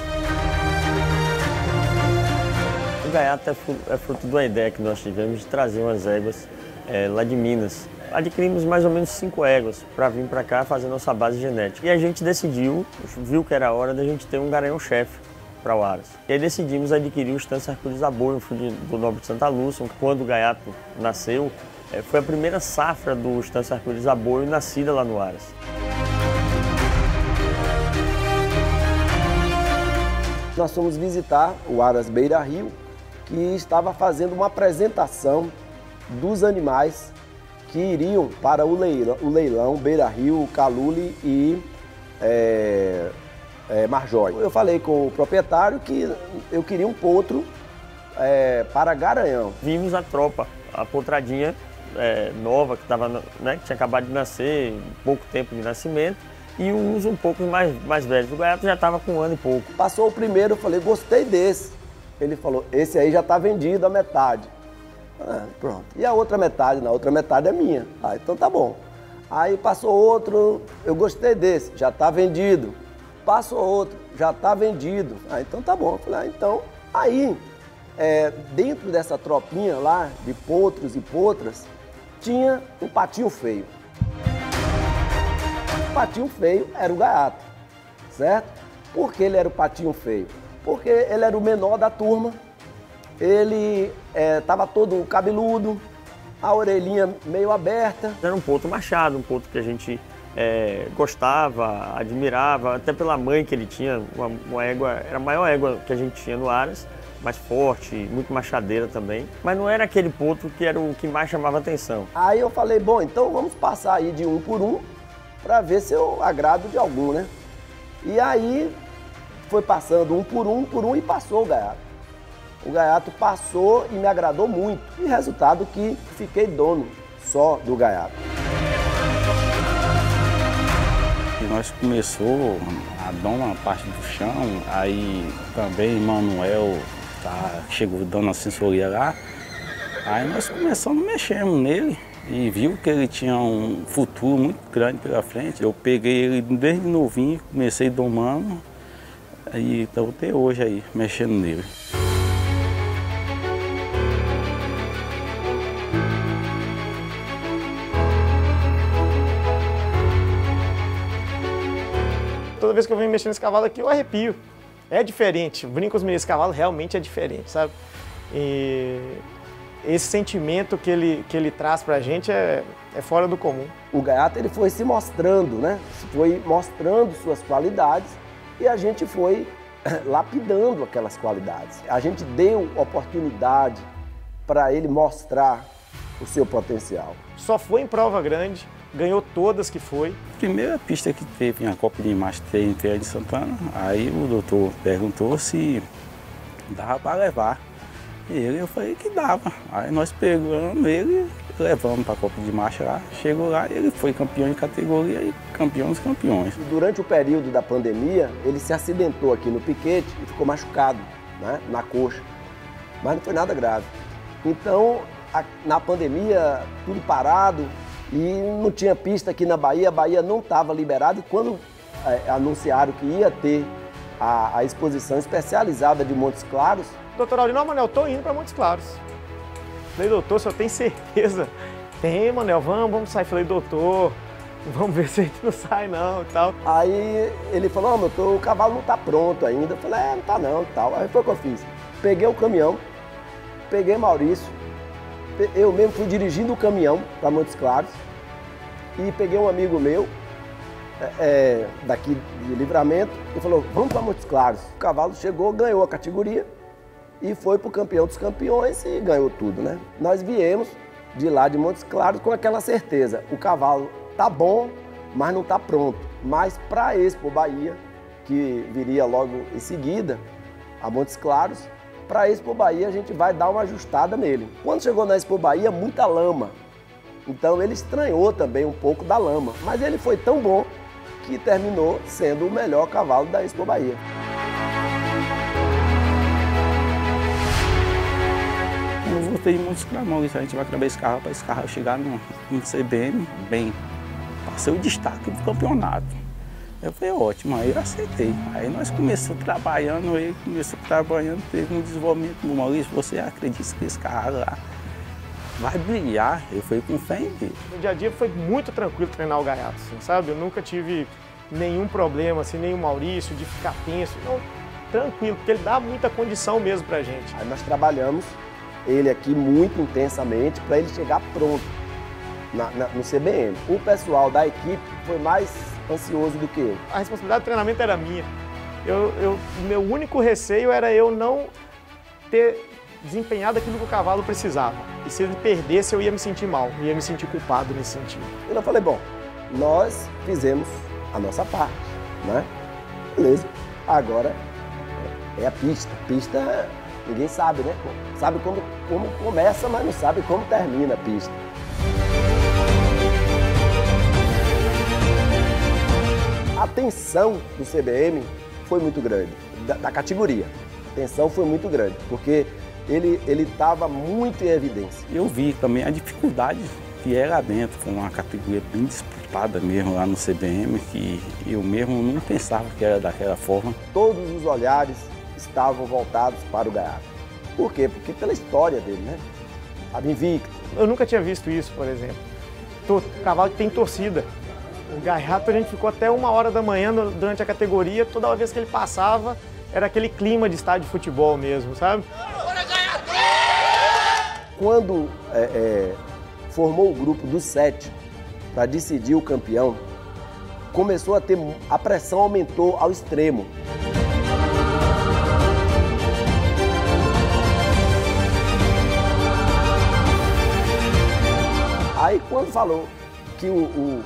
O gaiato é fruto, de uma ideia que nós tivemos de trazer umas éguas é, lá de Minas, adquirimos mais ou menos cinco éguas para vir para cá fazer nossa base genética. E a gente decidiu, viu que era hora da gente ter um garanhão-chefe para o Aras. E aí decidimos adquirir o Estância Hercules Aboio, filho do Nobre de Santa Lúcia. Quando o gaiato nasceu, eh, foi a primeira safra do Estância Hercules Aboio nascida lá no Aras. Nós fomos visitar o Aras Beira Rio, que estava fazendo uma apresentação dos animais que iriam para o leilão, o leilão Beira Rio, Calule e é, é, Marjói. Eu falei com o proprietário que eu queria um potro é, para Garanhão. Vimos a tropa, a potradinha é, nova que, tava, né, que tinha acabado de nascer, pouco tempo de nascimento, e uns um pouco mais, mais velhos. O gaiato já estava com um ano e pouco. Passou o primeiro, eu falei, gostei desse. Ele falou, esse aí já está vendido a metade. Ah, pronto. E a outra metade? Na outra metade é minha. Ah, então tá bom. Aí passou outro, eu gostei desse, já está vendido. Passou outro, já está vendido. Ah, então tá bom. falei, ah, então, aí, é, dentro dessa tropinha lá, de potros e potras, tinha um patinho feio. O patinho feio era o gaiato, certo? Por que ele era o patinho feio? Porque ele era o menor da turma, ele estava é, todo cabeludo, a orelhinha meio aberta. Era um ponto machado, um ponto que a gente é, gostava, admirava, até pela mãe que ele tinha, uma, uma, égua, era a maior égua que a gente tinha no Aras, mais forte, muito machadeira também, mas não era aquele ponto que era o que mais chamava atenção. Aí eu falei, bom, então vamos passar aí de um por um para ver se eu agrado de algum, né? E aí foi passando um por um, por um e passou o gaiato. O gaiato passou e me agradou muito. E resultado que fiquei dono só do gaiato. Nós começou a dona a parte do chão, aí também Manuel tá, chegou dando assessoria lá. Aí nós começamos mexer nele e viu que ele tinha um futuro muito grande pela frente. Eu peguei ele desde novinho, comecei domando e estou até hoje aí mexendo nele. Toda vez que eu venho mexendo nesse cavalo aqui, eu arrepio. É diferente. Brinco com os meninos, esse cavalo realmente é diferente, sabe? E esse sentimento que ele, que ele traz pra gente é, é fora do comum. O gaiato ele foi se mostrando, né? Foi mostrando suas qualidades e a gente foi lapidando aquelas qualidades. A gente deu oportunidade para ele mostrar o seu potencial. Só foi em prova grande, ganhou todas que foi. Primeira pista que teve na Copa de Master em Feira de Santana, aí o doutor perguntou se dava para levar. E ele, eu falei que dava. Aí nós pegamos ele, levamos para a Copa de Marcha lá. Chegou lá, ele foi campeão de categoria e campeão dos campeões. Durante o período da pandemia, ele se acidentou aqui no piquete e ficou machucado né, na coxa. Mas não foi nada grave. Então, a, na pandemia, tudo parado e não tinha pista aqui na Bahia, a Bahia não estava liberada. E quando é, anunciaram que ia ter a, a exposição especializada de Montes Claros, Doutor não, Manel, tô indo para Montes Claros. Falei, doutor, senhor tem certeza? Tem, Manel, vamos, vamos sair. Falei, doutor, vamos ver se a gente não sai não e tal. Aí ele falou, oh, meu, o cavalo não tá pronto ainda. Eu falei, é, não tá não tal. Aí foi o que eu fiz. Peguei o caminhão, peguei Maurício, eu mesmo fui dirigindo o caminhão para Montes Claros e peguei um amigo meu, é, é, daqui de Livramento, e falou, vamos para Montes Claros. O cavalo chegou, ganhou a categoria, e foi para o campeão dos campeões e ganhou tudo, né? Nós viemos de lá de Montes Claros com aquela certeza, o cavalo tá bom, mas não tá pronto. Mas para Expo Bahia, que viria logo em seguida, a Montes Claros, para a Expo Bahia a gente vai dar uma ajustada nele. Quando chegou na Expo Bahia, muita lama. Então ele estranhou também um pouco da lama, mas ele foi tão bom que terminou sendo o melhor cavalo da Expo Bahia. Eu voltei de muitos clamores, a gente vai quebrar esse carro para esse carro chegar no, no CBM bem. Passei o destaque do campeonato. Eu falei, ótimo, aí eu aceitei. Aí nós começamos trabalhando, ele começou trabalhando, teve um desenvolvimento do Maurício, você acredita que esse carro lá vai brilhar? Eu fui com fé em Deus. No dia a dia foi muito tranquilo treinar o gaiato, assim, sabe? Eu nunca tive nenhum problema, assim, nem o Maurício, de ficar tenso. Não, tranquilo, porque ele dá muita condição mesmo pra gente. Aí nós trabalhamos ele aqui muito intensamente para ele chegar pronto na, na, no CBM. O pessoal da equipe foi mais ansioso do que eu. A responsabilidade do treinamento era minha. Eu, eu, meu único receio era eu não ter desempenhado aquilo que o cavalo precisava. E se ele perdesse, eu ia me sentir mal, eu ia me sentir culpado nesse sentido. Eu falei, bom, nós fizemos a nossa parte, né? Beleza. Agora é a pista. Pista ninguém sabe, né? Sabe como, como começa, mas não sabe como termina a pista. A tensão do CBM foi muito grande, da, da categoria. A tensão foi muito grande, porque ele estava muito em evidência. Eu vi também a dificuldade que era lá dentro, com uma categoria bem disputada mesmo lá no CBM, que eu mesmo não pensava que era daquela forma. Todos os olhares estavam voltados para o Gaiato. Por quê? Porque pela história dele, né? Estava invicto. Eu nunca tinha visto isso, por exemplo. O cavalo que tem torcida. O Gaiato a gente ficou até uma hora da manhã durante a categoria, toda vez que ele passava, era aquele clima de estádio de futebol mesmo, sabe? Quando é, é, formou o grupo dos sete para decidir o campeão, começou a ter, a pressão aumentou ao extremo. Aí quando falou que o, o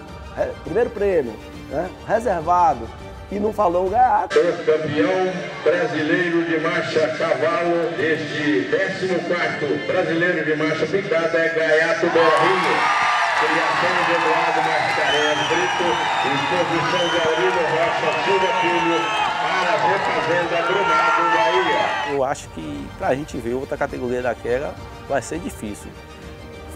primeiro prêmio, né, reservado, e não falou o gaiato. O campeão brasileiro de marcha cavalo, este 14 brasileiro de marcha picada é Gaiato Berrinho. Criação de Eduardo Mascarenhas Brito, exposição de Aurino Rocha Silva Filho, para Refazenda Brumado, Bahia. Eu acho que para a gente ver outra categoria daquela vai ser difícil.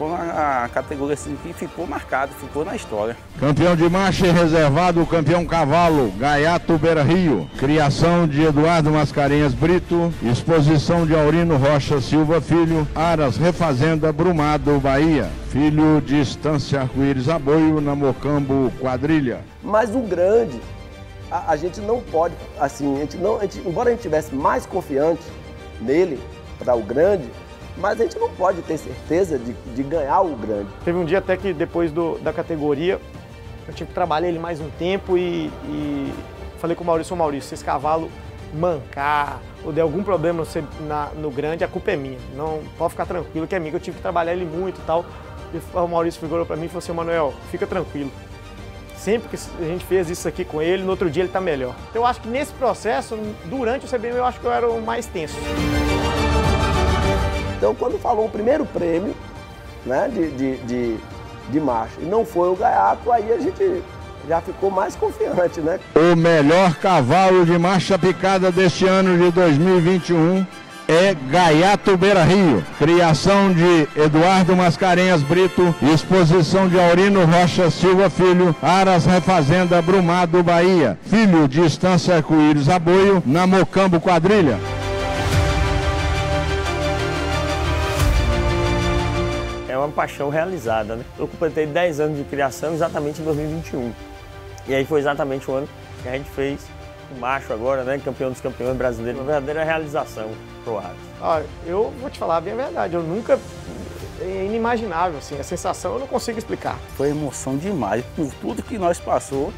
Foi uma categoria assim, que ficou marcada, ficou na história. Campeão de marcha e reservado, campeão cavalo, Gaiato Beira Rio. Criação de Eduardo Mascarenhas Brito, exposição de Aurino Rocha Silva Filho, Aras Refazenda Brumado, Bahia. Filho de Estância Arco-Íris Aboio, na Mocambo Quadrilha. Mas o grande, a, a gente não pode, assim, a gente não, a gente, embora a gente tivesse mais confiante nele, para o grande, mas a gente não pode ter certeza de, de ganhar o grande. Teve um dia até que depois do, da categoria, eu tive que trabalhar ele mais um tempo e, e falei com o Maurício, Maurício, se esse cavalo mancar ou der algum problema no, na, no grande, a culpa é minha. Não pode ficar tranquilo que é minha, que eu tive que trabalhar ele muito e tal. E o Maurício figurou para mim e falou assim, Manuel, fica tranquilo. Sempre que a gente fez isso aqui com ele, no outro dia ele está melhor. Eu acho que nesse processo, durante o CBM, eu acho que eu era o mais tenso. Então, quando falou o primeiro prêmio né, de, de, de, de marcha e não foi o gaiato, aí a gente já ficou mais confiante, né? O melhor cavalo de marcha picada deste ano de 2021 é Gaiato Beira Rio. Criação de Eduardo Mascarenhas Brito, exposição de Aurino Rocha Silva Filho, Aras Refazenda Brumado, Bahia. Filho de Estância Arco-Íris Aboio, na Mocambo Quadrilha. Uma paixão realizada. Né? Eu completei 10 anos de criação exatamente em 2021. E aí foi exatamente o ano que a gente fez o macho agora, né? Campeão dos campeões brasileiros. Uma verdadeira realização pro Ares. Ah, eu vou te falar bem a verdade, eu nunca. É inimaginável, assim, a sensação eu não consigo explicar. Foi emoção demais por tudo que nós passou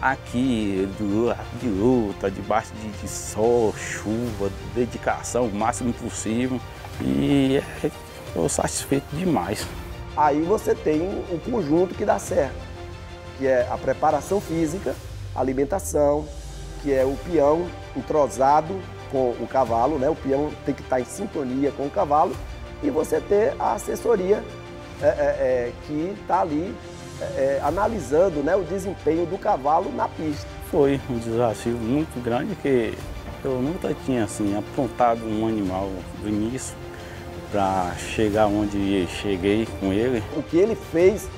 aqui, de luta, debaixo de, de sol, chuva, dedicação o máximo possível. E estou satisfeito demais. Aí você tem um conjunto que dá certo, que é a preparação física, a alimentação, que é o peão entrosado com o cavalo, né? O peão tem que estar em sintonia com o cavalo e você ter a assessoria é, é, é, que está ali é, é, analisando né, o desempenho do cavalo na pista. Foi um desafio muito grande que eu nunca tinha assim apontado um animal do início para chegar onde cheguei com ele. O que ele fez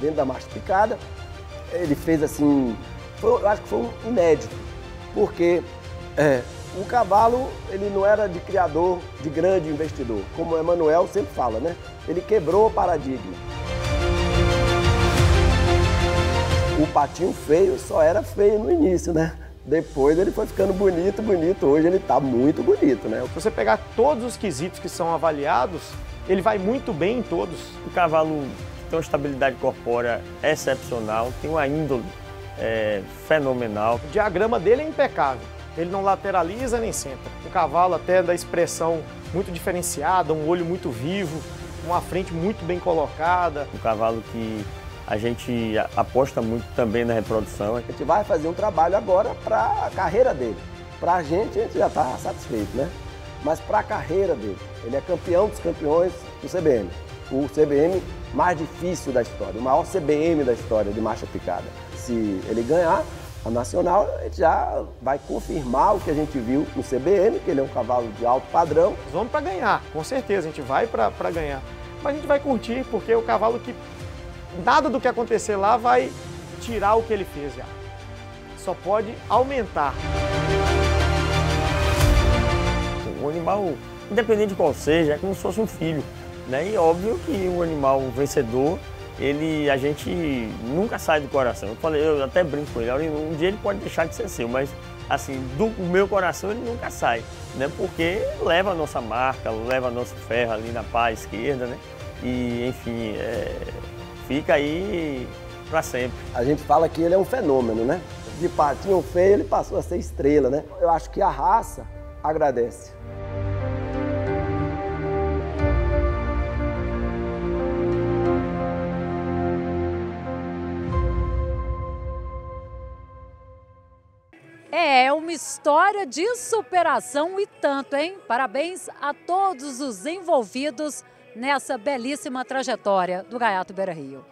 dentro da marcha picada, ele fez assim, foi, eu acho que foi um inédito, porque é, o cavalo ele não era de criador, de grande investidor, como o Emanuel sempre fala, né? Ele quebrou o paradigma. O patinho feio só era feio no início, né? Depois ele foi ficando bonito, bonito. Hoje ele está muito bonito, né? Se você pegar todos os quesitos que são avaliados, ele vai muito bem em todos. O cavalo tem uma estabilidade corpórea excepcional, tem uma índole é, fenomenal. O diagrama dele é impecável. Ele não lateraliza nem senta. O cavalo até da expressão muito diferenciada, um olho muito vivo, uma frente muito bem colocada. Um cavalo que a gente aposta muito também na reprodução. A gente vai fazer um trabalho agora para a carreira dele. Para a gente, a gente já está satisfeito, né? Mas para a carreira dele, ele é campeão dos campeões do CBM. O CBM mais difícil da história, o maior CBM da história de marcha picada. Se ele ganhar a nacional, gente já vai confirmar o que a gente viu no CBM, que ele é um cavalo de alto padrão. Vamos para ganhar, com certeza, a gente vai para ganhar. Mas a gente vai curtir, porque é o cavalo que nada do que acontecer lá vai tirar o que ele fez já. Só pode aumentar. O animal, independente de qual seja, é como se fosse um filho. Né? E óbvio que o animal vencedor, ele, a gente nunca sai do coração. Eu falei, eu até brinco com ele, um dia ele pode deixar de ser seu, mas assim, do meu coração ele nunca sai, né? Porque leva a nossa marca, leva a nossa ferro ali na pá esquerda, né? E enfim, é, fica aí para sempre. A gente fala que ele é um fenômeno, né? De patinho feio, ele passou a ser estrela, né? Eu acho que a raça agradece. É uma história de superação e tanto, hein? Parabéns a todos os envolvidos nessa belíssima trajetória do Gaiato Beira Rio.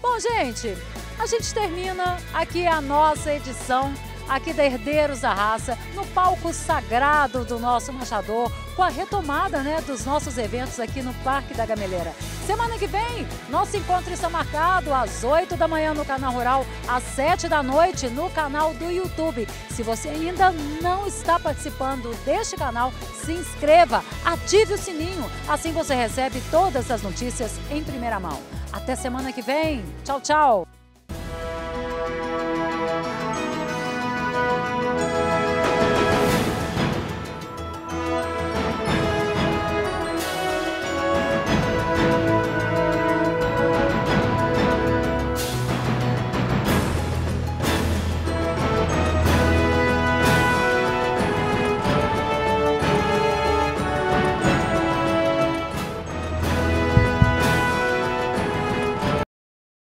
Bom, gente, a gente termina aqui a nossa edição aqui da Herdeiros da Raça, no palco sagrado do nosso Machador, com a retomada né, dos nossos eventos aqui no Parque da Gameleira. Semana que vem, nosso encontro está marcado às 8 da manhã no Canal Rural, às 7 da noite no canal do YouTube. Se você ainda não está participando deste canal, se inscreva, ative o sininho, assim você recebe todas as notícias em primeira mão. Até semana que vem. Tchau, tchau.